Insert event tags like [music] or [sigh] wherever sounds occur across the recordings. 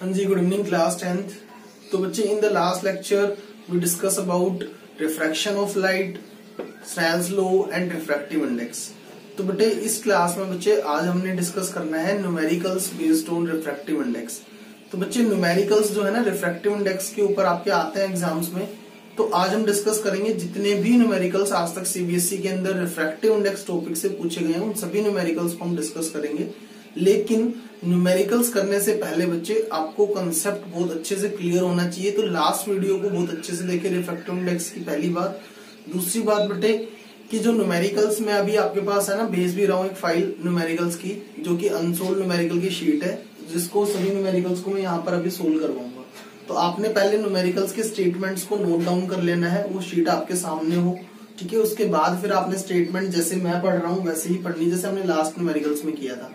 हाँ जी good evening class tenth तो बच्चे in the last lecture we discuss about refraction of light Snell's law and refractive index तो बेटे, इस क्लास में बच्चे, आज हमने डिस्कस करना है numericals based on refractive index तो बच्चे न्यूमेरिकल्स जो है ना रिफ्रैक्टिव इंडेक्स के ऊपर आपके आते हैं एग्ज़ाम्स में तो आज हम डिस्कस करेंगे जितने भी न्यूमेरिकल्स आज तक सीबीएसई e के अंदर रिफ्रैक्टिव इंडेक्स टॉपिक से पूछे गए हैं, उन सभी न्यूमेरिकल्स को हम डिस्कस करेंगे। लेकिन न्यूमेरिकल्स करने से पहले बच्चे, आपको कंसेप्ट बहुत अच्छे से क्लियर होना चाहिए। तो लास्ट वीडियो को बहुत अच्छे से देखे रिफ्रैक्टिव इंडेक्स की पहली बात। दूसरी बात बेटे, कि जो न्यूमेरिकल्स में अभी आपके पास है ना, भेज भी रहा हूँ एक फ़ाइल न्यूमेरिकल्स की, जो कि अनसोल्ड न्यूमेरिकल की शीट है, जिसको सभी न्यूमेरिकल्स को मैं यहाँ पर अभी सोल्व करवाऊँगा। तो आपने पहले न्यूमेरिकल्स के स्टेटमेंट्स को नोट डाउन कर लेना है, वो शीट आपके सामने हो, ठीक है? उसके बाद फिर आपने स्टेटमेंट जैसे मैं पढ़ रहा हूँ, वैसे ही पढ़नी, जैसे हमने लास्ट न्यूमेरिकल्स में किया था।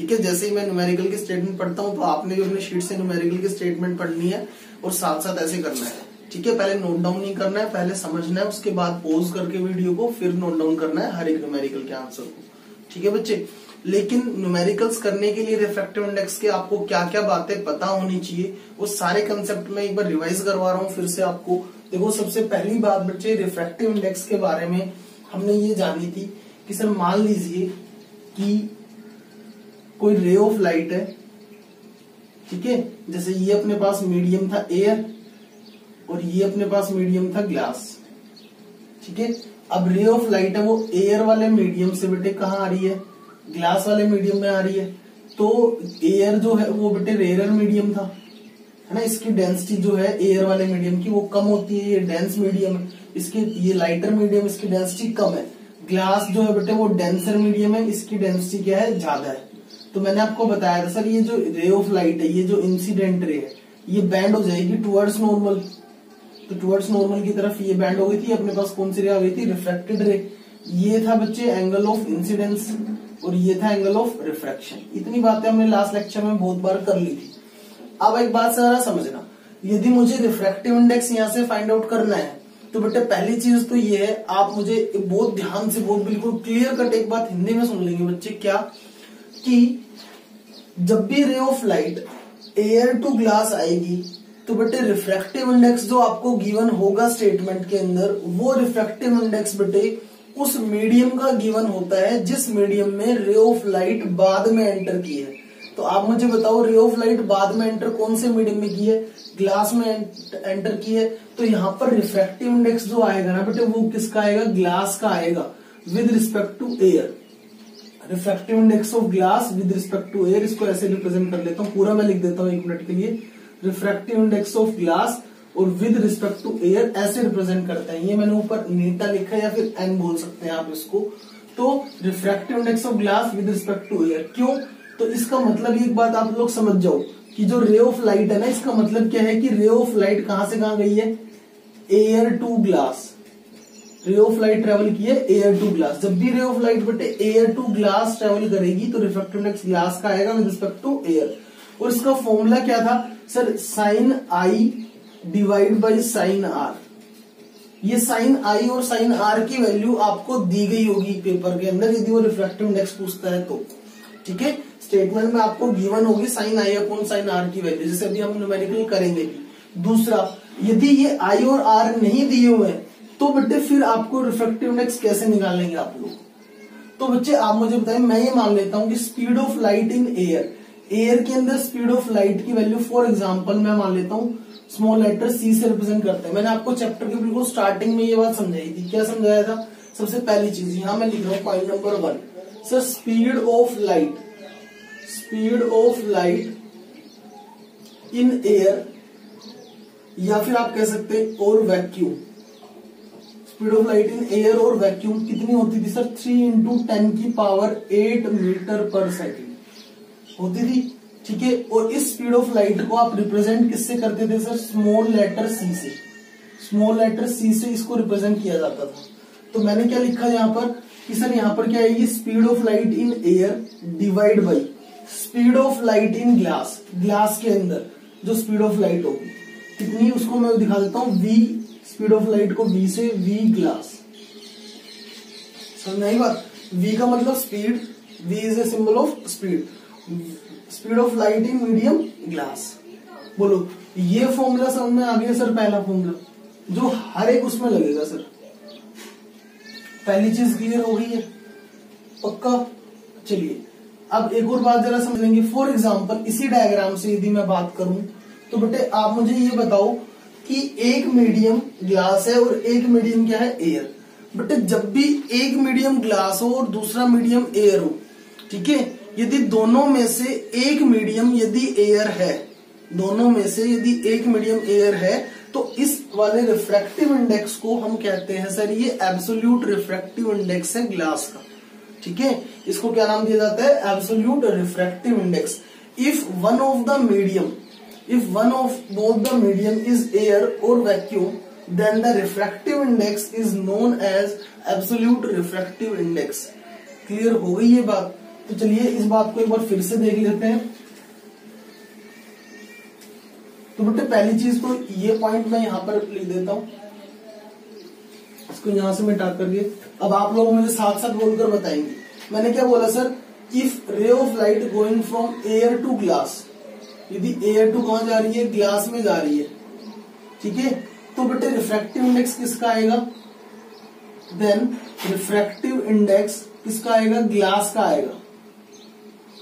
ठीक है, जैसे ही मैं न्यूमेरिकल की स्टेटमेंट पढ़ता हूँ तो आपने भी अपने शीट से न्यूमेरिकल की स्टेटमेंट पढ़नी है और साथ साथ ऐसे करना है। ठीक है, पहले नोट डाउन नहीं करना है, पहले समझना है, उसके बाद पोज करके वीडियो को फिर नोट डाउन करना है, हर एक न्यूमेरिकल के आंसर को। ठीक है बच्चे? लेकिन न्यूमेरिकल्स करने के लिए रिफ्रैक्टिव इंडेक्स के आपको क्या क्या बातें पता होनी चाहिए, वो सारे कंसेप्ट में एक बार रिवाइज करवा रहा हूँ फिर से आपको। देखो, सबसे पहली बात बच्चे रिफ्रैक्टिव इंडेक्स के बारे में हमने ये जानी थी कि सर मान लीजिए कि कोई रे ऑफ़ लाइट है, ठीक है? जैसे ये अपने पास मीडियम था एयर और ये अपने पास मीडियम था ग्लास ठीक है? अब रे ऑफ़ लाइट है वो एयर वाले मीडियम से बेटे कहा आ रही है? ग्लास वाले मीडियम में आ रही है। तो एयर जो है वो बेटे रेयर मीडियम था, है ना? इसकी डेंसिटी जो है एयर वाले मीडियम की वो कम होती है, ये डेंस मीडियम है। इसकी, ये लाइटर मीडियम इसकी डेंसिटी कम है। ग्लास जो है बेटे वो डेंसर मीडियम है, इसकी डेंसिटी क्या है? ज़्यादा है। तो मैंने आपको बताया था, सर, ये जो रे ऑफ़ लाइट है, ये जो इंसिडेंट रे है, ये बैंड हो जाएगी टुवर्ड्स नॉर्मल तो टुवर्ड्स नॉर्मल की तरफ़ ये बैंड हो गई थी, अपने पास कौन सी रे आ गई थी? रिफ्लेक्टेड रे ये था बच्चे एंगल ऑफ़ इंसिडेंस और ये था एंगल ऑफ़ रिफ्रैक्शन इतनी बातें हमने लास्ट लेक्चर में बहुत बार कर ली थी। अब एक बात सारा समझना, यदि मुझे रिफ्रैक्टिव इंडेक्स यहाँ से फाइंड आउट करना है तो बेटे पहली चीज़ तो ये है, आप मुझे बहुत ध्यान से, बहुत बिल्कुल क्लियर कट एक बात हिंदी में सुन लेंगे बच्चे, क्या कि जब भी ray of light air to glass आएगी तो बेटे रिफ्रैक्टिव इंडेक्स जो आपको गिवन होगा स्टेटमेंट के अंदर, वो रिफ्रैक्टिव इंडेक्स बेटे उस मीडियम का गिवन होता है जिस मीडियम में रे ऑफ़ लाइट बाद में एंटर की है। तो आप मुझे बताओ रे ऑफ़ लाइट बाद में एंटर कौन से मीडियम में की है? ग्लास में एंटर की है। तो यहाँ पर रिफ्रैक्टिव इंडेक्स जो आएगा ना बेटे, वो किसका आएगा? ग्लास का आएगा with respect to air refractive index of glass with respect to air इसको ऐसे रिप्रेजेंट कर लेता हूँ। पूरा मैं लिख देता हूँ एक मिनट के लिए। रिफ्रैक्टिव इंडेक्स ऑफ़ ग्लास और विद रिस्पेक्ट टू एयर ऐसे रिप्रेजेंट करते हैं। ये मैंने ऊपर नीटा लिखा है या फिर एन बोल सकते हैं आप इसको। तो refractive index of glass with respect to air क्यों? तो इसका मतलब एक बात आप लोग समझ जाओ कि जो रे ऑफ़ लाइट है ना, इसका मतलब क्या है कि रे ऑफ़ लाइट कहाँ से कहाँ गई है? Air to glass ray of light travel की है एयर टू ग्लास जब भी रे ऑफ़ लाइट बटे एयर टू ग्लास ट्रेवल करेगी तो रिफ्लेक्टिव इंडेक्स ग्लास का आएगा विद रिस्पेक्ट टू एयर और इसका फॉर्मूला क्या था? Sir sine i divide by sine r ये साइन आई और साइन आर की वैल्यू आपको दी गई होगी पेपर के अंदर, यदि वो रिफ्लेक्टिव इंडेक्स पूछता है तो। ठीक है? स्टेटमेंट में आपको गिवन होगी sine i upon sine r की वैल्यू जैसे अभी हम न्यूमेरिकल करेंगे। दूसरा, यदि ये आई और आर नहीं दिए हुए तो बेटे फिर आपको रिफ्लेक्टिव इंडेक्स कैसे निकालेंगे आप लोग? तो बच्चे, आप मुझे बताएँ, मैं ये मान लेता हूँ कि speed of light in air air के अंदर स्पीड ऑफ़ लाइट की वैल्यू फॉर एग्ज़ाम्पल मैं मान लेता हूँ स्मॉल लेटर सी से रिप्रेजेंट करते हैं। मैंने आपको चैप्टर के बिल्कुल स्टार्टिंग में ये बात समझाई थी। क्या समझाया था? सबसे पहली चीज़, यहाँ मैं लिख रहा हूँ point number one sir speed of light speed of light in air या फिर आप कह सकते हैं, और vacuum speed of light in air और वैक्यूम कितनी होती थी सर? थ्री इंटू टेन की power eight metre per second होती थी, ठीक है? और इस स्पीड ऑफ़ लाइट को आप रिप्रेजेंट किससे करते थे सर? स्मॉल लेटर सी से। स्मॉल लेटर सी से इसको रिप्रेजेंट किया जाता था। तो मैंने क्या लिखा यहाँ पर? कि सर यहाँ पर क्या आएगी? Speed of light in air divide by speed of light in glass. Glass के अंदर जो स्पीड ऑफ़ लाइट होगी। कितनी, उसको मैं दिखा देता हूँ। वी स्पीड ऑफ़ लाइट को वी से वी ग्लास समझ आई बात? वी का मतलब speed V is a symbol of speed speed of light in medium glass बोलो, ये फॉर्मूला समझ में आ गया सर पहला फॉर्मूला जो हर एक उसमें लगेगा सर. पहली चीज़ क्लियर हो गई है. पक्का? चलिए, अब एक और बात जरा समझ लेंगे. फॉर एग्ज़ाम्पल इसी डायग्राम से यदि मैं बात करूँ तो बेटे आप मुझे ये बताओ कि एक मीडियम ग्लास है और एक मीडियम क्या है? एयर बट जब भी एक मीडियम ग्लास हो और दूसरा मीडियम एयर हो, ठीक है? यदि दोनों में से एक मीडियम यदि एयर है, दोनों में से यदि एक मीडियम एयर है तो इस वाले रिफ्रैक्टिव इंडेक्स को हम कहते हैं सर, ये एब्सोल्यूट रिफ्रैक्टिव इंडेक्स है ग्लास का, ठीक है? इसको क्या नाम दिया जाता है? Absolute refractive index if one of the medium if one of both the medium is air और vacuum then the refractive index is known as absolute refractive index clear हो गई ये बात? तो चलिए इस बात को एक बार फिर से देख लेते हैं। तो बेटे पहली चीज़ तो ये पॉइंट मैं यहाँ पर लिख देता हूँ। इसको यहाँ से मिटा कर दिए अब आप लोग मुझे साथ साथ बोलकर बताएँगे। मैंने क्या बोला sir if ray of light going from air to glass यदि एयर टू कहाँ जा रही है? ग्लास में जा रही है। ठीक है? तो बेटे रिफ्रैक्टिव इंडेक्स किसका आएगा? देन रिफ्रैक्टिव इंडेक्स किसका आएगा? ग्लास का आएगा।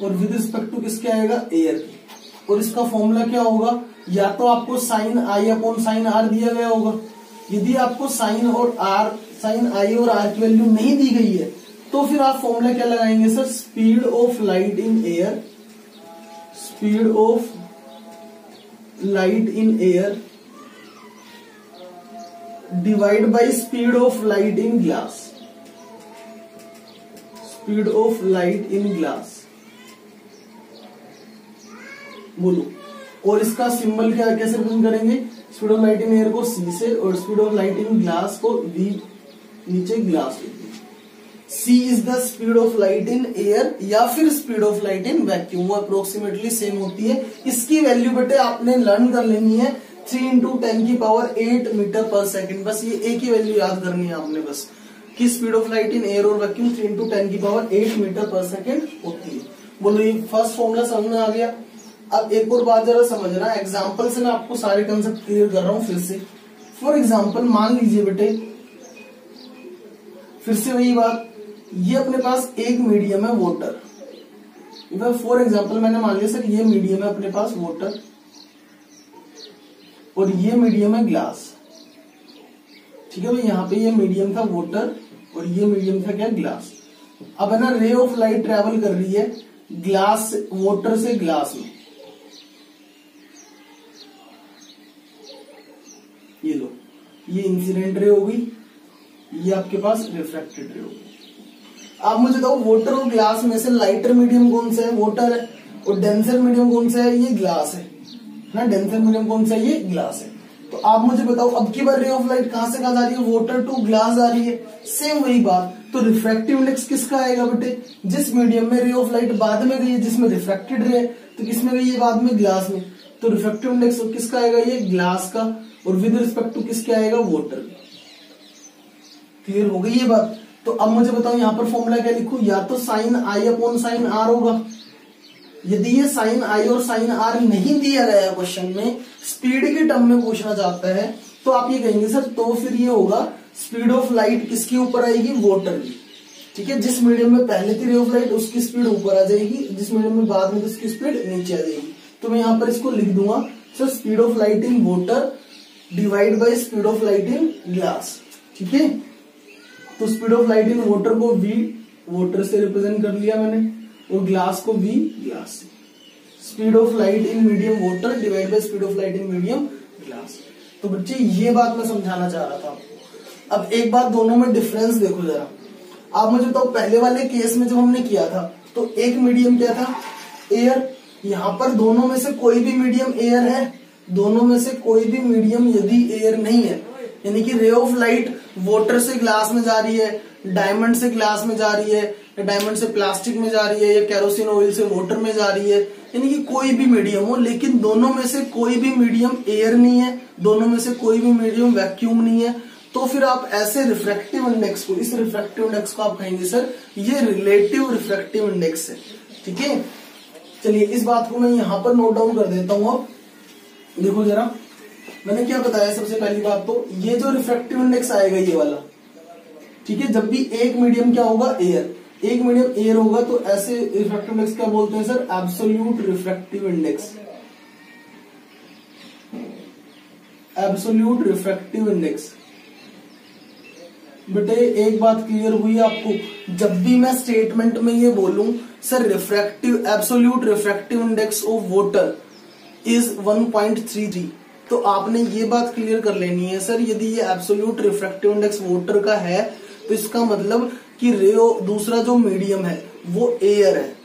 और विद रिस्पेक्ट टू किसके आएगा? एयर की। और इसका फॉर्मूला क्या होगा? या तो आपको sine i upon sine r दिया गया होगा। यदि आपको साइन और आर साइन आई और आर की वैल्यू नहीं दी गई है तो फिर आप फॉर्मूला क्या लगाएँगे sir speed of light in air speed of light in air, divide by speed of light in glass. Speed of light in glass. बोलो। और इसका सिंबल क्या, कैसे रिप्रेजेंट करेंगे? Speed of light in air को C से और speed of light in glass को वी नीचे ग्लास लिखिए C is the speed of light in air या फिर speed of light in vacuum वो अप्रोक्सीमेटली सेम होती है। इसकी वैल्यू बेटे आपने लर्न कर लेनी है थ्री इंटू टेन की power eight metre per second बस ये एक ही वैल्यू याद करनी है आपने बस। कि speed of light in air और वैक्यूम थ्री इंटू टेन की power eight metre per second होती है। बोलो ये फ़र्स्ट फॉर्मूला समझ में आ गया? अब एक और बात जरा समझना। एग्ज़ाम्पल से मैं आपको सारे कंसेप्ट क्लियर कर रहा हूँ फिर से। फॉर एग्ज़ाम्पल मान लीजिए बेटे। फिर से वही बात। ये अपने पास एक मीडियम है वोटर फॉर एग्ज़ाम्पल मैंने मान लिया सर ये मीडियम है अपने पास वोटर और ये मीडियम है ग्लास ठीक है भाई, यहाँ पे ये मीडियम था वोटर और ये मीडियम था क्या? ग्लास अब है ना रे ऑफ़ लाइट ट्रेवल कर रही है ग्लास वोटर से ग्लास में. ये लो. ये इंसिडेंट रे होगी ये आपके पास रिफ्रैक्टेड रे होगी आप मुझे बताओ वोटर और ग्लास में से लाइटर मीडियम कौन सा है? वोटर है और डेंसर मीडियम कौन सा है? ये ग्लास है। ना डेंसर मीडियम कौन सा है? ये ग्लास है। तो आप मुझे बताओ, अब की बार रे ऑफ़ लाइट कहाँ से कहा जा रही है? वोटर टू ग्लास आ रही है। सेम वही बात। तो रिफ्रैक्टिव इंडेक्स किसका आएगा बेटे? जिस मीडियम में रे ऑफ़ लाइट बाद में गई है, जिसमें रिफ्रैक्टेड रे तो किसमें गई है बाद में ग्लास में? तो रिफ्रैक्टिव इंडेक्स किसका आएगा? ये ग्लास का। और विद रिस्पेक्ट टू किसके आएगा? वोटर क्लियर हो गई ये बात? तो अब मुझे बताओ यहाँ पर फॉर्मूला क्या लिखू? या तो sine i upon sine r होगा। यदि ये साइन आई और साइन आर नहीं दिया गया है क्वेश्चन में स्पीड के टर्म में पूछना चाहता है तो आप ये कहेंगे, सर तो फिर ये होगा स्पीड ऑफ़ लाइट किसके ऊपर आएगी? वोटर की। ठीक है? जिस मीडियम में पहले थी रे ऑफ़ लाइट उसकी स्पीड ऊपर आ जाएगी। जिस मीडियम में बाद में उसकी स्पीड नीचे आ जाएगी। तो मैं यहाँ पर इसको लिख दूँगा, sir speed of light in water divide by speed of light in glass ठीक है? तो speed of light in water को वी वोटर से रिप्रेजेंट कर लिया मैंने। और ग्लास को वी ग्लास से। Speed of light in medium water divide by speed of light in medium glass तो बच्चे, ये बात मैं समझाना चाह रहा था आपको। अब एक बात दोनों में डिफरेंस देखो जरा। आप मुझे तो पहले वाले केस में जब हमने किया था तो एक मीडियम क्या था? एयर यहाँ पर दोनों में से कोई भी मीडियम एयर है। दोनों में से कोई भी मीडियम यदि एयर नहीं है यानी कि रे ऑफ़ लाइट वोटर से ग्लास में जा रही है डायमंड से ग्लास में जा रही है या डायमंड से प्लास्टिक में जा रही है, या कैरोसिन ऑयल से वाटर में जा रही है, यानी कि कोई भी मीडियम हो, लेकिन दोनों में से कोई भी मीडियम एयर नहीं है, दोनों में से कोई भी मीडियम वैक्यूम नहीं है। तो फिर आप ऐसे रिफ्रैक्टिव इंडेक्स को, इस रिफ्रैक्टिव इंडेक्स को आप कहेंगे सर ये रिलेटिव रिफ्रैक्टिव इंडेक्स है, ठीक है? चलिए, इस बात को मैं यहाँ पर नोट डाउन कर देता हूँ अब। देखो जरा। मैंने क्या बताया सबसे पहली बात तो ये जो रिफ्रेक्टिव इंडेक्स आएगा ये वाला, ठीक है, जब भी एक मीडियम क्या होगा? एयर एक मीडियम एयर होगा तो ऐसे रिफ्रेक्टिव इंडेक्स क्या बोलते हैं sir absolute refractive index absolute refractive index बेटे, एक बात क्लियर हुई आपको? जब भी मैं स्टेटमेंट में ये बोलूँ sir refractive absolute refractive index of water is 1.33 तो आपने ये बात क्लियर कर लेनी है सर यदि ये एब्सोल्यूट रिफ्रैक्टिव इंडेक्स वोटर का है तो इसका मतलब कि रेओ दूसरा जो मीडियम है, वो एयर है।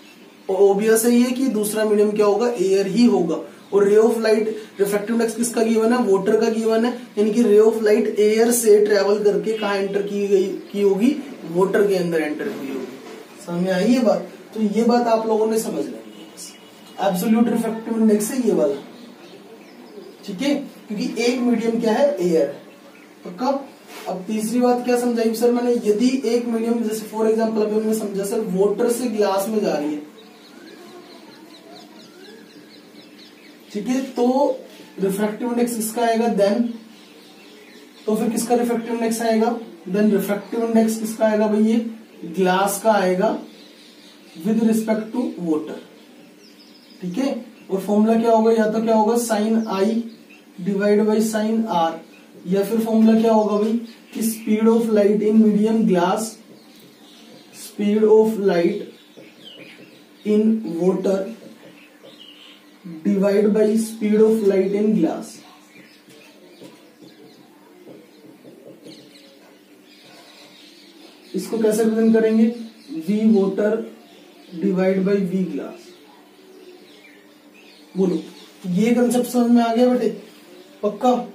ओबियस है ये कि दूसरा मीडियम क्या होगा? एयर ही होगा। और ray of light refractive index किसका गिवन है? वाटर का गिवन है। यानी कि रे ऑफ़ लाइट एयर से ट्रेवल करके कहा एंटर की गई, की होगी? वाटर के अंदर एंटर की होगी। समझ आई ये बात? तो ये बात आप लोगों ने समझ लेनी एब्सोल्यूट रिफ्रेक्टिव इंडेक्स है ये वाला। ठीक है? क्योंकि एक मीडियम क्या है? एयर पक्का अब तीसरी बात क्या समझाई सर मैंने? यदि एक मीडियम जैसे फॉर एग्ज़ाम्पल अभी हमने समझा सर वाटर से ग्लास में जा रही है। ठीक है? तो रिफ्रैक्टिव इंडेक्स किसका आएगा? देन तो फिर किसका रिफ्रैक्टिव इंडेक्स आएगा? देन रिफ्रैक्टिव इंडेक्स किसका आएगा भाई ये ग्लास का आएगा विद रिस्पेक्ट टू वाटर ठीक है? और फॉर्मूला क्या होगा? या तो क्या होगा? Sine i divide by sine r या फिर फॉर्मूला क्या होगा भाई? कि speed of light in medium glass speed of light in water divide by speed of light in glass इसको कैसे रिप्रेजेंट करेंगे? V water divide by V glass बोलो। ये कंसेप्ट समझ में आ गया बेटे? पक्का?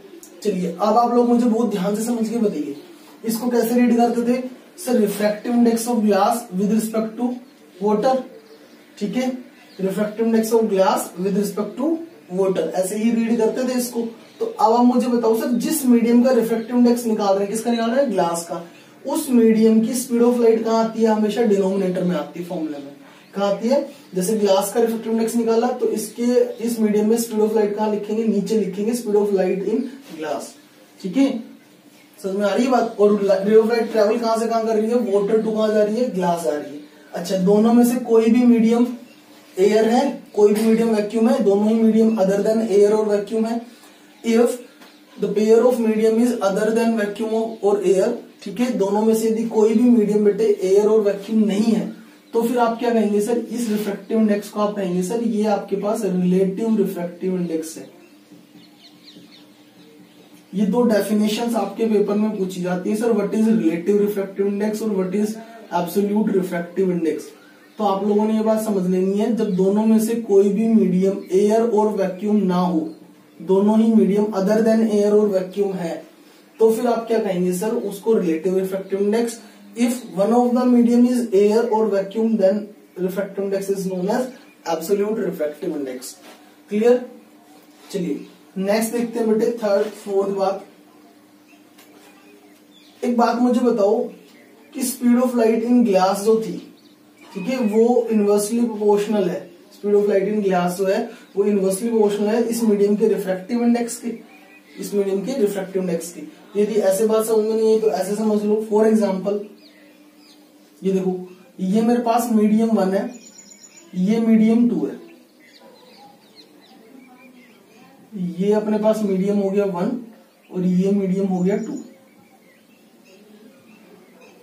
चलिए, अब आप लोग मुझे बहुत ध्यान से समझ के बताइए। इसको कैसे रीड करते थे? Sir refractive index of glass with respect to water ठीक है? Refractive index of glass with respect to water ऐसे ही रीड करते थे इसको। तो अब आप मुझे बताओ, सर, जिस मीडियम का रिफ्रैक्टिव इंडेक्स निकाल रहे हैं, किसका निकाल रहे हैं? ग्लास का। उस मीडियम की स्पीड ऑफ़ लाइट कहाँ आती है? हमेशा डिनोमिनेटर में आती है फॉर्मूले में। कहा आती है। जैसे ग्लास का रिफ्रैक्टिव इंडेक्स निकाला तो इसके, इस मीडियम में स्पीड ऑफ़ लाइट कहाँ लिखेंगे? नीचे लिखेंगे speed of light in glass ठीक है? समझ में आ रही है बात? और रे ऑफ़ लाइट ट्रेवल कहाँ से कहाँ कर रही है? वाटर टू कहाँ जा रही है? ग्लास आ रही है। अच्छा दोनों में से कोई भी मीडियम एयर है, कोई भी मीडियम वैक्यूम है, दोनों ही मीडियम अदर देन एयर और वैक्यूम है। If the pair of medium is other than vacuum और एयर ठीक है? दोनों में से यदि कोई भी मीडियम बेटे एयर और वैक्यूम नहीं है तो फिर आप क्या कहेंगे सर? इस रिफ्रेक्टिव इंडेक्स को आप कहेंगे सर, ये आपके पास रिलेटिव रिफ्रेक्टिव इंडेक्स है। ये दो डेफिनेशंस आपके पेपर में पूछी जाती है, sir. What is relative refractive index और what is absolute refractive index तो आप लोगों ने ये बात समझ लेनी है, जब दोनों में से कोई भी मीडियम एयर और वैक्यूम ना हो, दोनों ही मीडियम अदर देन एयर और वैक्यूम है तो फिर आप क्या कहेंगे सर? उसको relative refractive index if one of the medium is air और vacuum then refractive index is known as absolute refractive index clear चलिए नेक्स्ट देखते हैं बेटे थर्ड फोर्थ बात। एक बात मुझे बताओ कि speed of light in glass जो थी, ठीक है, वो इनवर्सली प्रोपोर्शनल है। Speed of light in glass जो है, वो इनवर्सली प्रोपोर्शनल है इस मीडियम के रिफ्रैक्टिव इंडेक्स की, इस मीडियम के रिफ्रैक्टिव इंडेक्स की। यदि ऐसे बात समझ में नहीं है तो ऐसे समझ लो। फॉर एग्ज़ाम्पल ये देखो, ये मेरे पास मीडियम वन है, ये मीडियम टू है। ये अपने पास मीडियम हो गया वन और ये मीडियम हो गया टू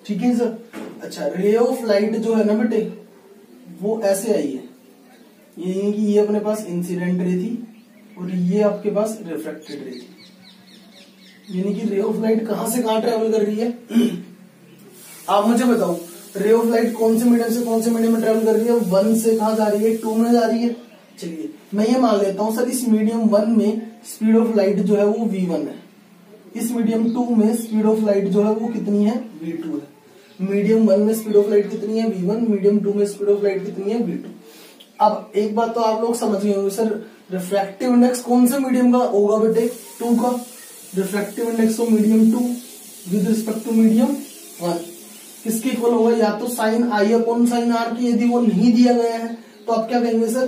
ठीक है सर अच्छा रे ऑफ़ लाइट जो है ना बेटे, वो ऐसे आई है। ये कि ये अपने पास इंसिडेंट रे थी और ये आपके पास रिफ्लेक्टेड रे थी। यानी कि रे ऑफ़ लाइट कहाँ से कहाँ ट्रेवल कर रही है? [clears throat] आप मुझे बताओ। रे ऑफ़ लाइट कौन से मीडियम से कौन से मीडियम में ट्रेवल कर रही है? वन से कहा जा रही है? टू में जा रही है? चलिए, मैं ये मान लेता हूँ, सर, इस मीडियम वन में स्पीड ऑफ़ लाइट जो है वो वी वन है। इस मीडियम टू में स्पीड ऑफ़ लाइट जो है वो कितनी है? वी टू है। मीडियम वन में स्पीड ऑफ़ लाइट कितनी है? वी वन मीडियम टू में स्पीड ऑफ़ लाइट कितनी है? वी टू अब एक बात तो आप लोग समझ गए होंगे, सर रिफ्रैक्टिव इंडेक्स कौन से मीडियम का होगा बेटे? टू का। Refractive index of medium two with respect to medium one किसके इक्वल होगा? या तो sine i upon sine r की यदि वो नहीं दिया गया है तो आप क्या कहेंगे सर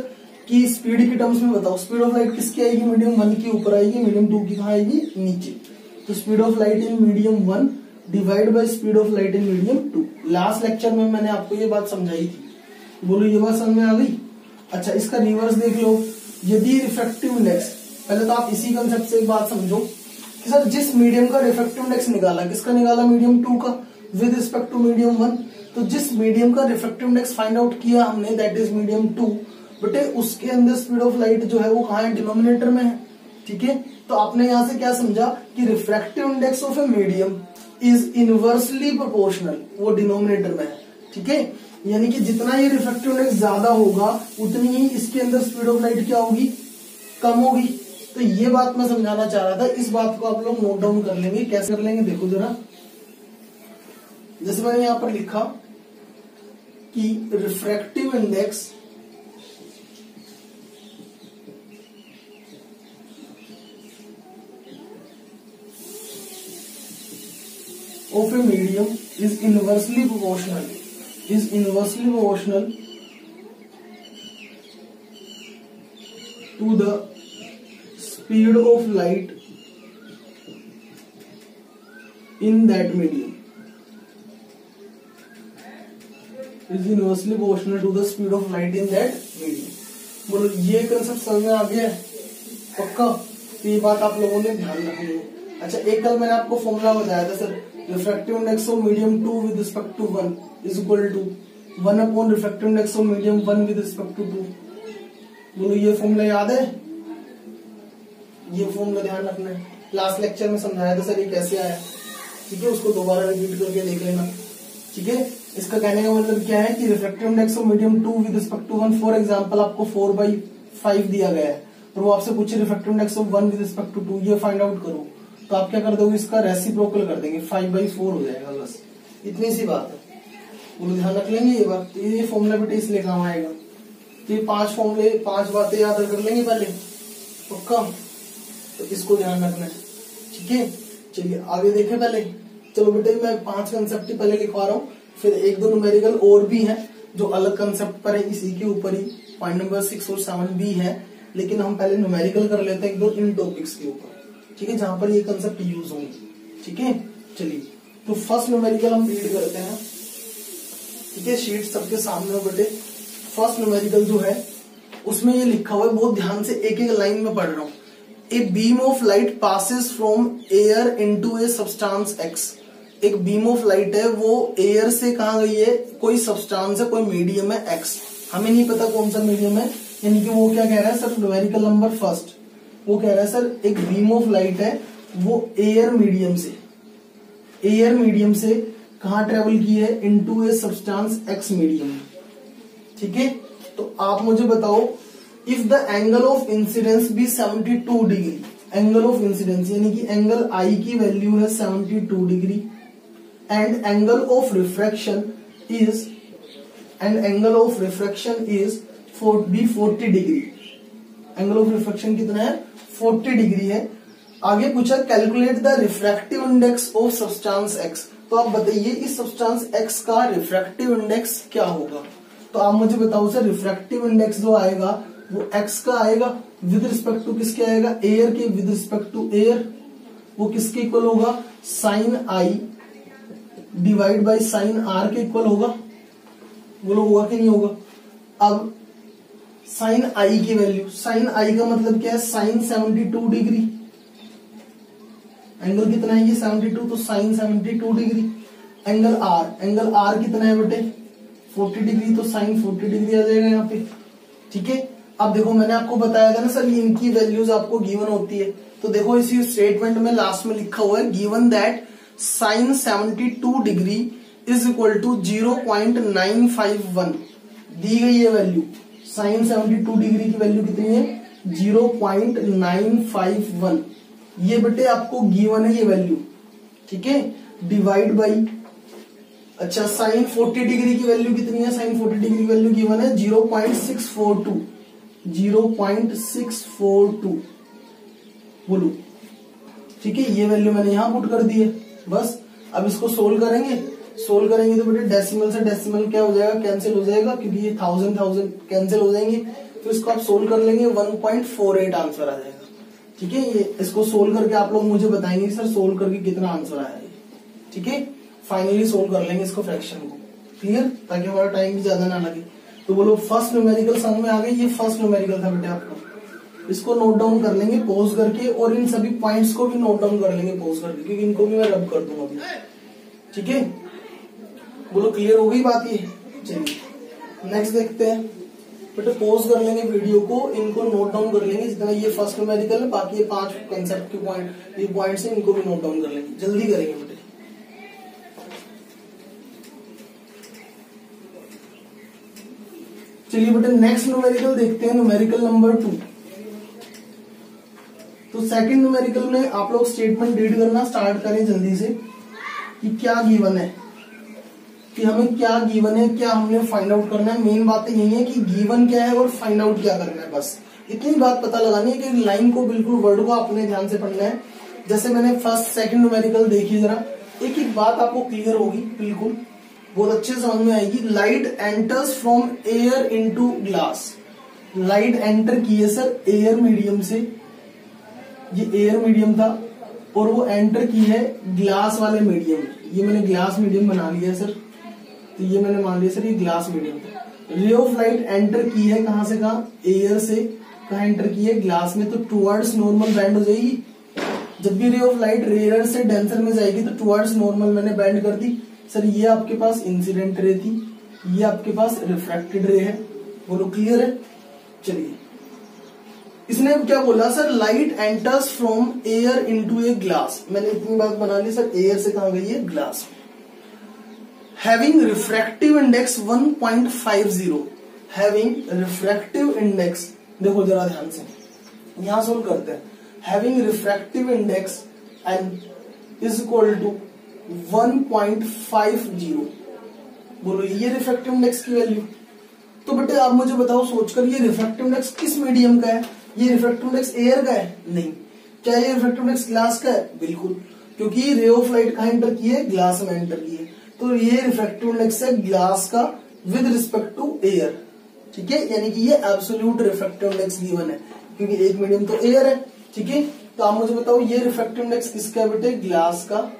कि स्पीड की टर्म्स में बताओ। स्पीड ऑफ़ लाइट किसकी आएगी? मीडियम वन की ऊपर आएगी मीडियम टू की कहा आएगी? नीचे। तो speed of light in medium one divide by speed of light in medium two last lecture में मैंने आपको ये बात समझाई थी। बोलो, ये बात समझ में आ गई? अच्छा इसका रिवर्स देख लो। यदि रिफ्रेक्टिव इंडेक्स पहले तो आप इसी कंसेप्ट से एक बात समझो कि सर जिस मीडियम का रिफ्रेक्टिव इंडेक्स निकाला, किसका निकाला? मीडियम टू का। With respect to medium one तो जिस मीडियम का रिफ्रेक्टिव इंडेक्स फाइंड आउट किया हमने दैट इज़ मीडियम टू बटे उसके अंदर स्पीड ऑफ़ लाइट जो है वो कहा है? डिनोमिनेटर में है, ठीक है? तो आपने यहाँ से क्या समझा कि refractive index of a medium is inversely proportional वो डिनोमिनेटर में है, ठीक है? यानी कि जितना ये रिफ्रैक्टिव इंडेक्स ज़्यादा होगा, उतनी ही इसके अंदर स्पीड ऑफ़ लाइट क्या होगी? कम होगी। तो ये बात मैं समझाना चाह रहा था, इस बात को आप लोग नोट डाउन कर लेंगे, कैसे कर लेंगे, देखो जरा। जैसे मैंने यहाँ पर लिखा कि refractive index of a medium is inversely proportional is inversely proportional to the speed of light in that medium is universally proportional to the speed of light in that medium बोलो ये कंसेप्ट समझ में आ गया पक्का? तो ये बात आप लोगों ने ध्यान रखनी है। अच्छा एक कल मैंने आपको फॉर्मूला बताया था sir refractive index of medium two with respect to one is equal to one upon refractive index of medium one with respect to two बोलो ये फॉर्मूला याद है? ये फॉर्मूला ध्यान रखना है। लास्ट लेक्चर में समझाया था सर ये कैसे आया। ठीक है, उसको दोबारा रिपीट करके देख लेना। ठीक है? इसका कहने का मतलब क्या है कि refractive index of medium two with respect to one for example आपको फोर बाई फाइव दिया गया है। और वो आपसे पूछे refractive index of one with respect to two ये फाइंड आउट करो। तो आप क्या कर दोगे, इसका रेसिप्रोकल कर देंगे। फाइव बाई फोर हो जाएगा बस। इतनी सी बात है। वो ध्यान रख लेंगे ये बात। ये फॉर्मूला बेटे इसलिए काम आएगा? तो ये पाँच फॉर्मूले पाँच बातें याद कर लेंगे पहले। पक्का? तो इसको ध्यान रखना है। ठीक है? चलिए, आगे देखे पहले। चलो बेटे, मैं पाँच कंसेप्ट पहले लिखवा रहा हूँ। फिर एक दो न्यूमेरिकल और भी है, जो अलग कंसेप्ट पर है, इसी के ऊपर ही पॉइंट नंबर सिक्स और सेवन भी है, लेकिन हम पहले न्यूमेरिकल कर लेते हैं एक दो इन टॉपिक्स के ऊपर। ठीक है, जहाँ पर ये कंसेप्ट यूज़ होंगे। ठीक है, चलिए। तो फ़र्स्ट न्यूमेरिकल हम रीड करते हैं। ठीक है शीट सबके सामने बटे। फ़र्स्ट न्यूमेरिकल जो है, उसमें ये लिखा हुआ है, बहुत ध्यान से एक एक लाइन में पढ़ रहा हूँ। A beam of light passes from air into a substance X एक बीम ऑफ़ लाइट है, वो एयर से कहा गई है? कोई सब्सटेंस है, कोई मीडियम है एक्स हमें नहीं पता कौन सा मीडियम है, यानी कि वो क्या कह रहा है? सर न्यूमेरिकल नंबर फ़र्स्ट वो कह रहा है, सर, एक बीम ऑफ़ लाइट है, वो एयर मीडियम से। एयर मीडियम से कहा ट्रेवल की है? Into a substance X medium ठीक है? तो आप मुझे बताओ if the angle of incidence be 72 degree angle of incidence यानी कि एंगल आई की वैल्यू है 72 degree and angle of refraction is and angle of refraction is be forty degree angle of refraction कितना है? 40 डिग्री है। आगे पूछा calculate the refractive index of substance X तो आप बताइए, इस सब्सटेंस एक्स का रिफ्रैक्टिव इंडेक्स क्या होगा? तो आप मुझे बताओ सर रिफ्रैक्टिव इंडेक्स जो आएगा, वो एक्स का आएगा विद रिस्पेक्ट टू किसके आएगा? एयर के विद रिस्पेक्ट टू एयर वो किसके इक्वल होगा? Sine i divide by sine r के इक्वल होगा। बोलो होगा कि नहीं होगा? अब साइन आई की वैल्यू, साइन आई का मतलब क्या है? Sign 72 degree. एंगल कितना है ये? 72 तो sine 72 degree. Angle r angle r कितना है बेटे? 40 डिग्री तो साइन 40 डिग्री आ जाएगा यहाँ पे। ठीक है? अब देखो, मैंने आपको बताया था ना सर, इनकी वैल्यूज़ आपको गिवन होती है। तो देखो, इसी स्टेटमेंट में लास्ट में लिखा हुआ है given that sine 72 degree is equal to zero point nine five one दी गई है value sine seventy two degree की वैल्यू कितनी है? Zero point nine five one ये बेटे आपको गिवन है ये वैल्यू ठीक है? डिवाइड बाई अच्छा साइन फोर्टी डिग्री की वैल्यू कितनी है? साइन फोर्टी डिग्री की वैल्यू गिवन है zero point six four two zero point six four two बोलो. ठीक है? ये वैल्यू मैंने यहाँ पुट कर दी है. बस, अब इसको सोल्व करेंगे। सोल्व करेंगे तो बेटे डेसिमल से डेसिमल क्या हो जाएगा? कैंसिल हो जाएगा, क्योंकि ये थाउज़ेंड थाउज़ेंड कैंसिल हो जाएँगे। तो इसको आप सोल्व कर लेंगे 1.48 आंसर आ जाएगा। ठीक है? ये इसको सोल्व करके आप लोग मुझे बताएँगे सर सोल्व करके कितना आंसर आया है ठीक है? फाइनली सोल्व कर लेंगे इसको फ्रैक्शन को। क्लियर ताकि हमारा टाइम भी ज़्यादा ना लगे। तो बोलो फ़र्स्ट न्यूमेरिकल समझ में आ गई, ये फ़र्स्ट न्यूमेरिकल था बेटे आपका। इसको नोट डाउन कर लेंगे पोज करके, और इन सभी पॉइंट्स को भी नोट डाउन कर लेंगे पोज करके, क्योंकि इनको भी मैं रब कर दूँगा अभी। ठीक है? बोलो क्लियर हो गई बात ये? चलिए नेक्स्ट देखते हैं। बेटे पोज कर लेंगे वीडियो को, इनको नोट डाउन कर लेंगे। जितना ये फ़र्स्ट न्यूमेरिकल है, बाकी ये पाँच कंसेप्ट के पॉइंट ये पॉइंट्स हैं, इनको भी नोट डाउन कर लेंगे। जल्दी करेंगे बेटे। चलिए बेटे नेक्स्ट न्यूमेरिकल देखते हैं numerical number two second numerical में आप लोग स्टेटमेंट रीड करना स्टार्ट करें जल्दी से कि क्या गिवन है। कि हमें क्या गिवन है, क्या हमने फाइंड आउट करना है। मेन बात यही है कि गिवन क्या है और फाइंड आउट क्या करना है, बस। इतनी बात पता लगानी है कि लाइन को बिल्कुल वर्ड को अपने ध्यान से पढ़ना है। जैसे मैंने फ़र्स्ट सेकंड न्यूमेरिकल देखी जरा। एक एक बात आपको क्लियर होगी, बिल्कुल। बहुत अच्छे समझ में आएगी। Light enters from air into glass light enter किए सर एयर मीडियम से। ये एयर मीडियम था और वो एंटर की है ग्लास वाले मीडियम ये मैंने ग्लास मीडियम बना लिया सर तो ये मैंने मान लिया सर ये ग्लास मीडियम था। रे ऑफ़ लाइट एंटर की है कहा से, कहा? एयर से। कहा एंटर की है? ग्लास में। तो टुवर्ड्स नॉर्मल बैंड हो जाएगी। जब भी रे ऑफ़ लाइट रेयर से डेंसर में जाएगी तो टुवर्ड्स नॉर्मल मैंने बैंड कर दी। सर ये आपके पास इंसिडेंट रे थी। ये आपके पास रिफ्रैक्टेड रे है। बोलो क्लियर है? चलिए। इसने क्या बोला, sir light enters from air into a glass मैंने इतनी बात बना ली, सर एयर से कहा गई है glass having refractive index 1.50 having refractive index देखो जरा ध्यान से, यहाँ सोल्व करते हैं। Having refractive index and is equal to 1.50 बोलो, ये रिफ्रैक्टिव इंडेक्स की वैल्यू तो बेटे, आप मुझे बताओ, सोचकर, ये रिफ्रैक्टिव इंडेक्स किस मीडियम का है? ये रिफ्रैक्टिव इंडेक्स एयर का है? नहीं। क्या ये रिफ्रैक्टिव इंडेक्स ग्लास का है? बिल्कुल। क्योंकि रे ऑफ़ लाइट कहा एंटर की है? ग्लास में एंटर की है। तो ये रिफ्रैक्टिव इंडेक्स है ग्लास का विद रिस्पेक्ट टू एयर ठीक है? यानी कि ये एब्सोल्यूट रिफ्रैक्टिव इंडेक्स गिवन है। क्योंकि एक मीडियम तो एयर है। ठीक है? तो आप मुझे बताओ, ये रिफ्रेक्टिव इंडेक्स किसका बेटे? ग्लास का।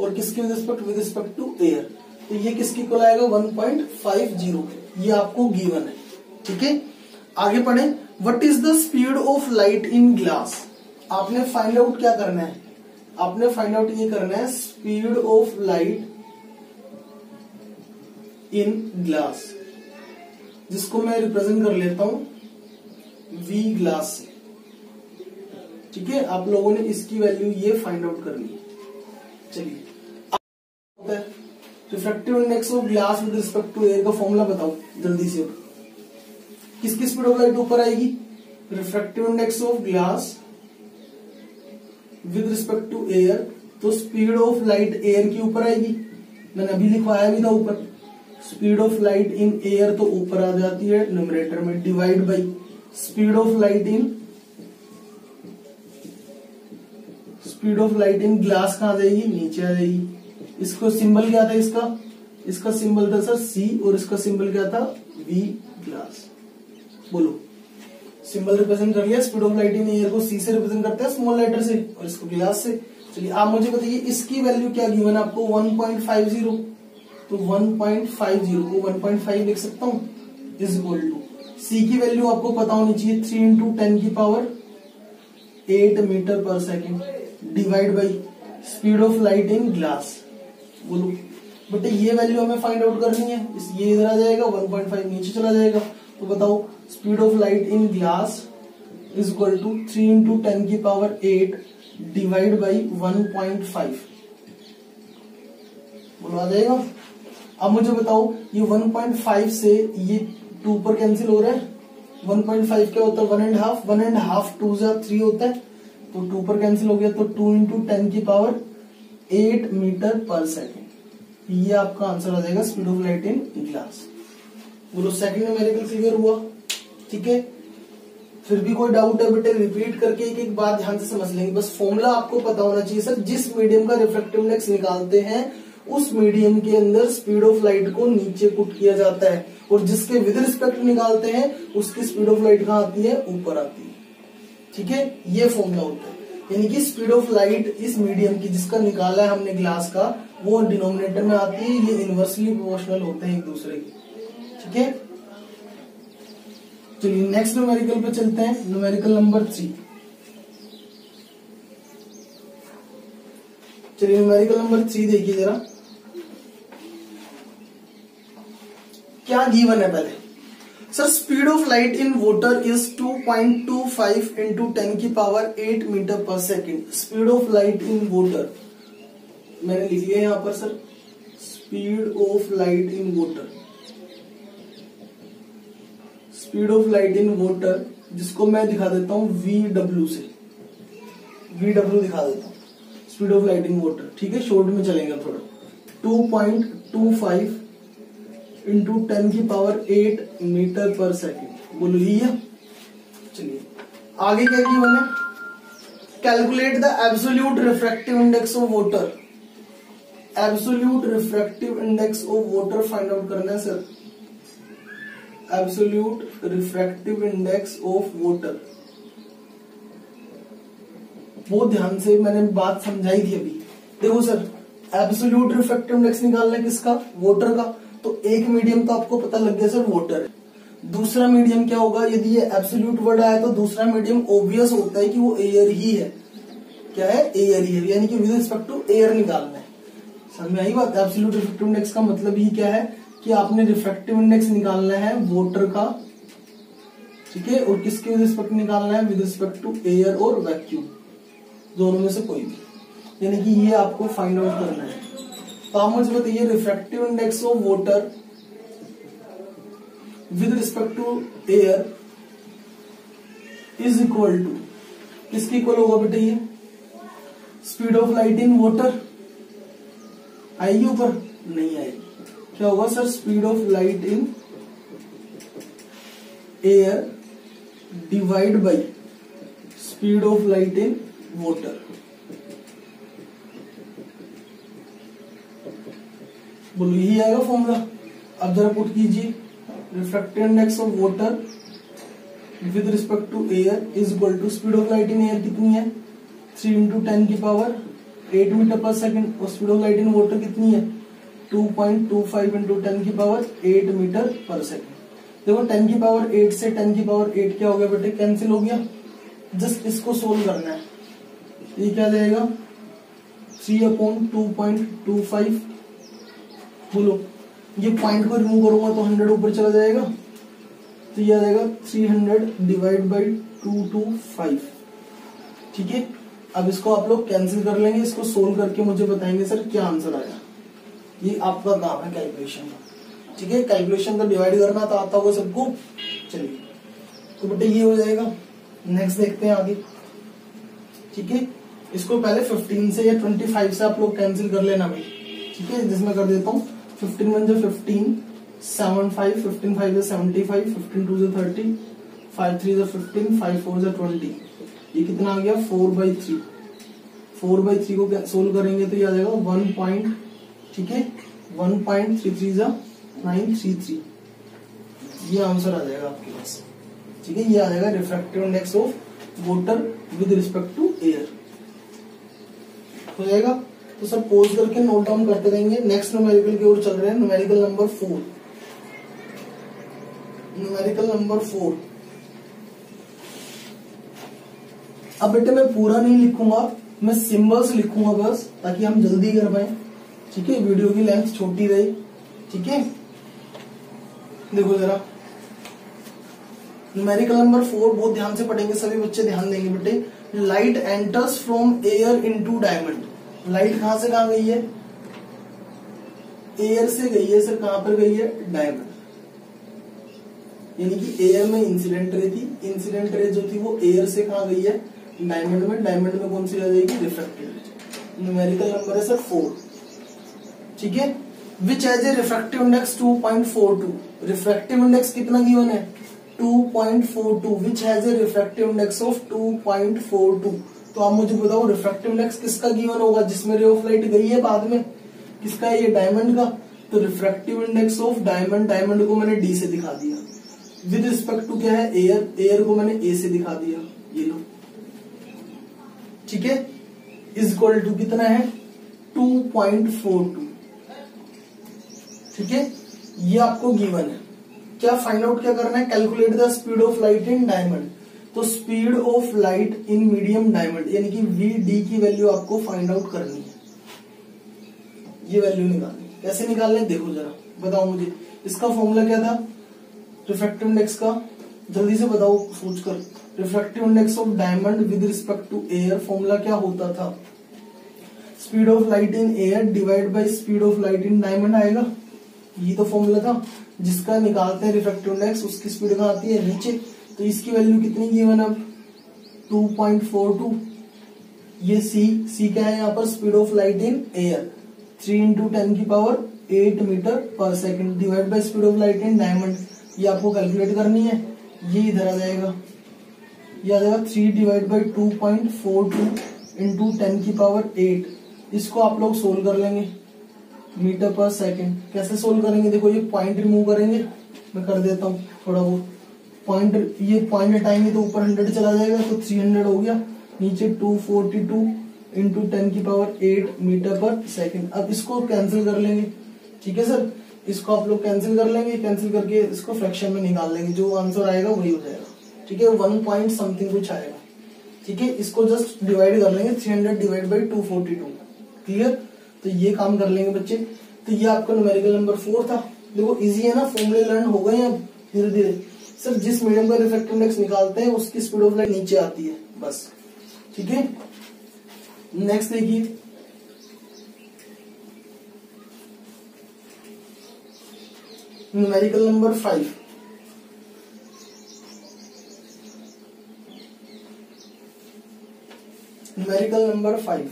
और किसके with respect with respect to air तो ये किसकी को आएगा? 1.50 ये आपको गिवन है। ठीक है? आगे पढ़े। What is the speed of light in glass आपने फाइंड आउट क्या करना है? आपने फाइंड आउट ये करना है speed of light in glass जिसको मैं रिप्रेजेंट कर लेता हूँ वी ग्लास से। ठीक है? आप लोगों ने इसकी वैल्यू ये फाइंड आउट करनी है चलिए। Refractive index of glass with respect to air का फॉर्मूला बताओ, जल्दी से। किसकी स्पीड ऑफ़ लाइट ऊपर आएगी? Refractive index of glass with respect to air तो स्पीड ऑफ़ लाइट एयर की ऊपर आएगी। मैंने अभी लिखवाया भी था ऊपर। Speed of light in air तो ऊपर आ जाती है। न्यूमरेटर में divide by speed of light in speed of light in glass कहा जाएगी? नीचे आ जाएगी। इसको सिंबल क्या था इसका? इसका सिंबल था सर सी और इसका सिंबल क्या था? वी ग्लास बोलो। सिंबल रिप्रेजेंट कर लिया speed of light in air को सी से रिप्रेजेंट करते हैं स्मॉल लेटर से और इसको ग्लास से। चलिए, आप मुझे बताइए, इसकी वैल्यू क्या गिवन है आपको? 1.50 तो 1.50 को 1.5 लिख सकता हूँ? इज़ इक्वल टू सी की वैल्यू आपको पता होनी चाहिए थ्री इंटू टेन की पावर एट मीटर पर second divide by speed of light in glass बोलो। बट ये वैल्यू हमें फाइंड आउट करनी है ये इधर आ जाएगा 1.5 नीचे चला जाएगा। तो बताओ speed of light in glass is equal to three into ten की power eight divide by one point five. बोलो आ जाएगा अब मुझे बताओ, ये 1.5 से ये टू पर कैंसिल हो रहा है। 1.5 क्या होता है? One and half. One and half two जा थ्री होता है। तो टू पर कैंसिल हो गया तो टू इंटू टेन की पावर एट मीटर पर सेकेंड ये आपका आंसर आ जाएगा, speed of light in glass. बोलो सेकंड न्यूमेरिकल क्लियर हुआ। ठीक है? फिर भी कोई डाउट है बेटे? रिपीट करके एक एक बात ध्यान से समझ लेंगे। बस फॉर्मूला आपको पता होना चाहिए सर, जिस मीडियम का रिफ्लेक्टिव इंडेक्स निकालते हैं, उस मीडियम के अंदर स्पीड ऑफ़ लाइट को नीचे पुट किया जाता है। और जिसके विद रिस्पेक्ट निकालते हैं, उसकी स्पीड ऑफ़ लाइट कहाँ आती है? ऊपर आती है। ठीक है? ये फॉर्मूला होता है। यानी कि स्पीड ऑफ़ लाइट इस मीडियम की जिसका निकाला है हमने ग्लास का, वो डिनोमिनेटर में आती है, ये इनवर्सली प्रोपोर्शनल होते हैं एक दूसरे के। ठीक है? चलिए नेक्स्ट न्यूमेरिकल पे चलते हैं। न्यूमेरिकल नंबर थ्री चलिए न्यूमेरिकल नंबर थ्री देखिए जरा। क्या गिवन है पहले? Sir speed of light in water is 2.25 point two five into ten की पावर 8 मीटर पर second speed of light in water मैंने लिख लिया यहाँ पर sir speed of light in water speed of light in water जिसको मैं दिखा देता हूँ वी डब्ल्यू से। वी डब्ल्यू दिखा देता हूँ, speed of light in water ठीक है शॉर्ट में चलेंगे थोड़ा। 2.25 इंटू टेन की पावर एट मीटर पर सेकेंड बोलो ये चलिए। आगे क्या की मैंने calculate the absolute refractive index of water absolute refractive index of water find out करना है sir absolute refractive index of water वो ध्यान से मैंने बात समझाई थी अभी। देखो सर एब्सोल्यूट रिफ्रैक्टिव इंडेक्स निकालना किसका? वाटर का। तो एक मीडियम तो आपको पता लग गया सर वाटर दूसरा मीडियम क्या होगा? यदि ये एब्सोल्यूट वर्ड आया तो दूसरा मीडियम ऑब्वियस होता है कि वो एयर ही है। क्या है? एयर ही है। यानी कि विद रिस्पेक्ट टू एयर निकालना है। समझ में आई बात? एब्सोल्यूट रिफ्रेक्टिव इंडेक्स का मतलब ही क्या है? कि आपने रिफ्रेक्टिव इंडेक्स निकालना है वोटर का, ठीक है? और किसके विद रिस्पेक्ट निकालना है? विद रिस्पेक्ट टू एयर और वैक्यूम दोनों में से कोई भी। यानी कि ये आपको फाइंड आउट करना है। तो आप मुझे बताइए refractive index of water with respect to air is equal to किसकी इक्वल होगा बेटा ये? Speed of light in water आएगी ऊपर? नहीं आएगी। क्या होगा sir? Speed of light in air divide by speed of light in water बोलो, यही आएगा फॉर्मूला अब जरा पुट कीजिए। Refractive index of water with respect to air is equal to speed of light in air कितनी है? Three into ten की power eight metre पर सेकेंड और speed of light in water कितनी है? Two point two five into ten की power eight metre पर second देखो टेन की पावर एट से टेन की पावर एट क्या हो गया बेटे? कैंसिल हो गया। जस्ट इसको सोल्व करना है। ये क्या जाएगा three upon two point two five बोलो। ये पॉइंट को रिमूव करूँगा तो हंड्रेड ऊपर चला जाएगा। तो ये आ जाएगा three hundred divide by two two five ठीक है? अब इसको आप लोग कैंसिल कर लेंगे। इसको सोल्व करके मुझे बताएँगे सर क्या आंसर आया। ये आपका काम है कैलकुलेशन का। ठीक है? कैलकुलेशन का डिवाइड करना तो आता होगा सबको चलिए। तो बेटे ये हो जाएगा। नेक्स्ट देखते हैं आगे। ठीक है? इसको पहले 15 से या 25 से आप लोग कैंसिल कर लेना भाई। ठीक है? जिसमें कर देता हूँ। फिफ्टीन वन जो fifteen seven five fifteen five जो सेवेंटी फाइव फिफ्टीन टू जो थर्टी फाइव थ्री जो फिफ्टीन फाइव फोर जो ट्वेंटी ये कितना आ गया? Four by three four by three को सोल्व करेंगे तो ये आ जाएगा वन पॉइंट ठीक है? वन पॉइंट थ्री थ्री जो नाइन थ्री थ्री ये आंसर आ जाएगा आपके पास। ठीक है? ये आ जाएगा refractive index of water with respect to air हो जाएगा? तो सर पोज करके नोट डाउन करते रहेंगे। नेक्स्ट न्यूमेरिकल की ओर चल रहे हैं। Numerical number four numerical number four अब बेटे मैं पूरा नहीं लिखूँगा। मैं सिंबल्स लिखूँगा बस, ताकि हम जल्दी कर पाए। ठीक है वीडियो की लेंथ छोटी रही, ठीक है? देखो जरा। न्यूमेरिकल नंबर फोर बहुत ध्यान से पढ़ेंगे, सभी बच्चे ध्यान देंगे बेटे। Light enters from air into diamond light कहाँ से कहाँ गई है? एयर से गई है सर कहाँ पर गई है? डायमंड यानी कि एयर में इंसिडेंट रे थी। इंसिडेंट रे जो थी वो एयर से कहा गई है? डायमंड में। डायमंड में कौन सी आ जाएगी? रिफ्रेक्टिव रे न्यूमेरिकल नंबर है सर फोर ठीक है? Which has a refractive index 2.42 refractive index कितना गिवन है? 2.42 which has a refractive index of 2.42 तो आप मुझे बताओ रिफ्रैक्टिव इंडेक्स किसका गिवन होगा? जिसमें रे ऑफ़ लाइट गई है बाद में? किसका है ये? डायमंड का? तो refractive index of diamond diamond को मैंने डी से दिखा दिया। विद रिस्पेक्ट टू क्या है? एयर एयर को मैंने ए से दिखा दिया। ये लो। ठीक है? इज़ इक्वल टू कितना है? 2.42 ठीक है? ये आपको गिवन है। क्या फाइंड आउट क्या करना है? Calculate the speed of light in diamond तो speed of light in medium diamond यानी कि वी डी की वैल्यू आपको फाइंड आउट करनी है। ये वैल्यू निकालनी कैसे निकालने? देखो जरा। बताओ मुझे। इसका फॉर्मूला क्या था? रिफ्रैक्टिव इंडेक्स का। जल्दी से बताओ सोचकर refractive index of diamond with respect to air formula क्या होता था? Speed of light in air divide by speed of light in diamond आएगा? ये तो फॉर्मूला था, जिसका निकालते हैं रिफ्रेक्टिव इंडेक्स उसकी स्पीड कहाँ आती है? नीचे। तो इसकी वैल्यू कितनी गिवन अब 2.42 ये सी सी क्या है यहाँ पर? Speed of light in air three into ten की power eight metre per second divide by speed of light in diamond ये आपको कैलकुलेट करनी है। ये इधर आ जाएगा। ये आ जाएगा three divide by two point four two into ten की पावर एट इसको आप लोग सोल्व कर लेंगे। मीटर पर सेकेंड। कैसे सोल्व करेंगे? देखो, ये पॉइंट रिमूव करेंगे। मैं कर देता हूँ थोड़ा बहुत। पॉइंट ये पॉइंट हटाएँगे तो ऊपर हंड्रेड चला जाएगा तो थ्री हंड्रेड हो गया। नीचे two forty two into ten की power eight metre per second. अब इसको कैंसिल कर लेंगे। ठीक है सर इसको आप लोग कैंसिल कर लेंगे। कैंसिल करके इसको फ्रैक्शन में निकाल लेंगे। जो आंसर आएगा, वही हो जाएगा। ठीक है वन पॉइंट समथिंग कुछ आएगा। ठीक है, इसको जस्ट डिवाइड कर लेंगे। Three hundred divide by two forty two clear तो ये काम कर लेंगे बच्चे। तो ये आपका न्यूमेरिकल नंबर फोर था। देखो इजी है ना? फॉर्मुले लर्न हो गए अब धीरे धीरे सर, जिस मीडियम का रिफ्लेक्टिव इंडेक्स निकालते हैं, उसकी स्पीड ऑफ़ लाइट नीचे आती है, बस। ठीक है? नेक्स्ट देखिए। Numerical number five numerical number five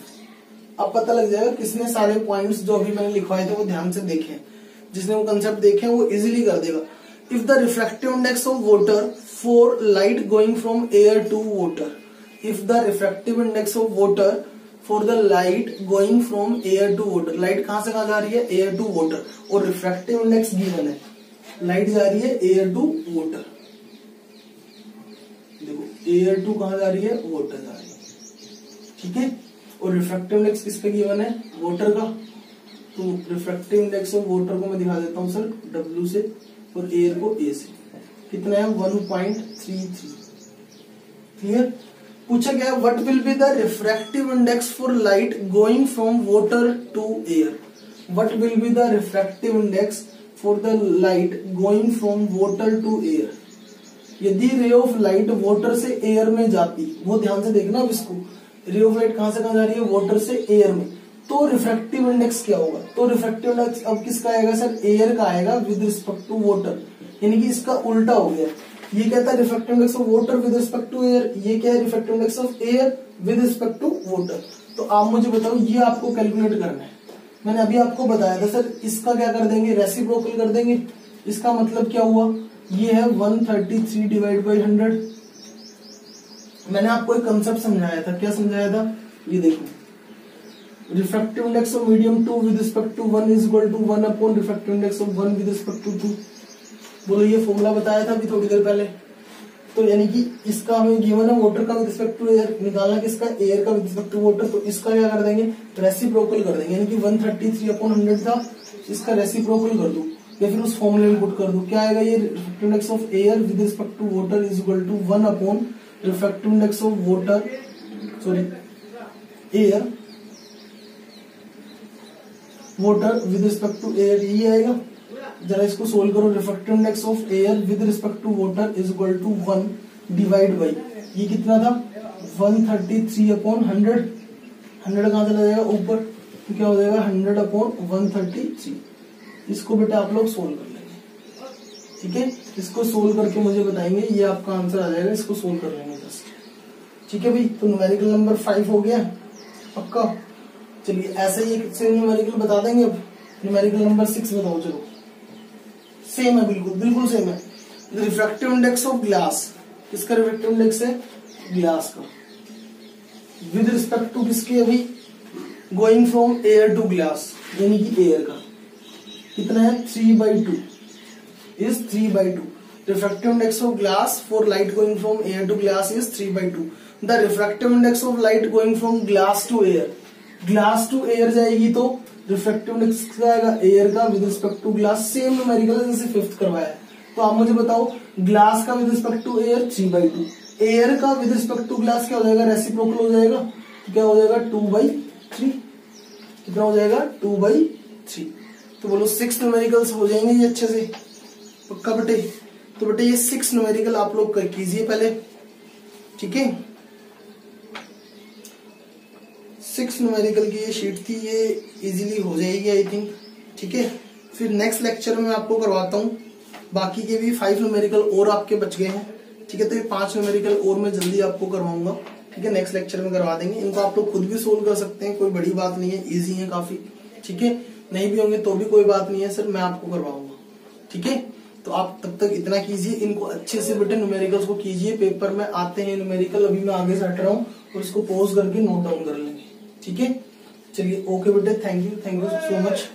अब पता लग जाएगा किसने सारे पॉइंट्स जो अभी मैंने लिखवाए थे वो ध्यान से देखे जिसने वो कंसेप्ट देखे वो इजीली कर देगा। If the refractive index of water for light going from air to water if the refractive index of water for the light going from air to water light कहाँ से कहा जा रही है? एयर टू वाटर और refractive index given है light जा रही है एयर टू वाटर देखो एयर टू कहा जा रही है? वाटर जा रही है। ठीक है? और रिफ्रैक्टिव इंडेक्स किसका गिवन है? वाटर का। तो रिफ्रैक्टिव इंडेक्स ऑफ़ वाटर को मैं दिखा देता हूँ सर डब्ल्यू से और एयर को ए से। कितना है? One point three three clear पूछा गया what will be the refractive index for light going from water to air what will be the refractive index for the light going from water to air यदि ray of light water से air में जाती वो ध्यान से देखना अब इसको। रे ऑफ़ लाइट कहाँ से कहाँ जा रही है? वाटर से एयर में। तो रिफ्रैक्टिव इंडेक्स क्या होगा? तो रिफ्रैक्टिव इंडेक्स अब किसका आएगा सर? एयर का आएगा विद रिस्पेक्ट टू वाटर यानी कि इसका उल्टा हो गया। ये कहता है refractive index of water with respect to air ये क्या है? Refractive index of air with respect to water तो आप मुझे बताओ, ये आपको कैलकुलेट करना है। मैंने अभी आपको बताया था सर, इसका क्या कर देंगे? रेसिप्रोकल कर देंगे। इसका मतलब क्या हुआ? ये है 133 डिवाइड बाई हंड्रेड मैंने आपको एक कंसेप्ट समझाया था। क्या समझाया था? ये देखो। Refractive index of medium two with respect to one is equal to one upon refractive index of one with respect to two बोलो, ये फॉर्मूला बताया था अभी थोड़ी देर पहले। तो यानी कि इसका हमें गिवन है वाटर का विद रिस्पेक्ट टू एयर निकालना किसका? एयर का विद रिस्पेक्ट टू वाटर तो इसका क्या कर देंगे? रेसिप्रोकल कर देंगे। यानी कि 133 अपॉन हंड्रेड था। इसका रेसिप्रोकल कर दो। या फिर उस फॉर्मूले में पुट कर दो। क्या आएगा ये? Refractive index of air with respect to water is equal to one upon refractive index of water sorry air water with respect to air ये आएगा। जरा इसको सोल्व करो refractive index of air with respect to water is equal to one divide by ये कितना था? One thirty three upon hundred hundred कहाँ चला जाएगा? ऊपर। तो क्या हो जाएगा? Hundred upon one thirty three इसको बेटा आप लोग सोल्व कर लेंगे। ठीक है? इसको सोल्व करके मुझे बताएँगे। ये आपका आंसर आ जाएगा। इसको सोल्व कर लेंगे। ठीक है भाई तो न्यूमेरिकल नंबर फाइव हो गया, पक्का? चलिए, ऐसे ही एक न्यूमेरिकल बता देंगे अब। न्यूमेरिकल नंबर सिक्स बताओ, चलो। सेम है, बिल्कुल बिल्कुल सेम है। रिफ्रैक्टिव इंडेक्स ऑफ़ ग्लास किसका रिफ्रैक्टिव इंडेक्स है? ग्लास का। विद रिस्पेक्ट टू किसके अभी going from air to glass यानी कि एयर का। कितना है? Three by two is three by two refractive index of glass for light going from air to glass is 3 by 2 the refractive index of light going from glass to air. Glass to air जाएगी तो refractive index आएगा air का with respect to glass. Same numerical जैसे fifth करवाया तो आप मुझे बताओ ग्लास का with respect to air three by two air का विद रिस्पेक्ट टू ग्लास क्या हो जाएगा? रेसिप्रोकल हो जाएगा। तो क्या हो जाएगा? टू बाई थ्री कितना हो जाएगा? टू बाई थ्री तो बोलो सिक्स न्यूमेरिकल्स हो जाएँगे ये अच्छे से। पक्का बटे? तो बेटे ये सिक्स न्यूमेरिकल आप लोग कर कीजिए पहले। ठीक है? सिक्स न्यूमेरिकल की ये शीट थी, ये इजीली हो जाएगी आई थिंक ठीक है? फिर नेक्स्ट लेक्चर में आपको करवाता हूँ। बाकी के भी फाइव न्यूमेरिकल और आपके बच गए हैं। ठीक है? तो ये पाँच न्यूमेरिकल और मैं जल्दी आपको करवाऊँगा। ठीक है? नेक्स्ट लेक्चर में करवा देंगे। इनको आप लोग खुद भी सोल्व कर सकते हैं। कोई बड़ी बात नहीं है। ईजी है काफ़ी। ठीक है? नहीं भी होंगे तो भी कोई बात नहीं है। सर मैं आपको करवाऊँगा। ठीक है? तो आप तब तक इतना कीजिए। इनको अच्छे से बेटे न्यूमेरिकल्स को कीजिए। पेपर में आते हैं न्यूमेरिकल अभी मैं आगे से हट रहा हूँ और इसको पोज करके नोट डाउन कर लेंगे ठीक है? चलिए ओके बेटा thank you thank you so much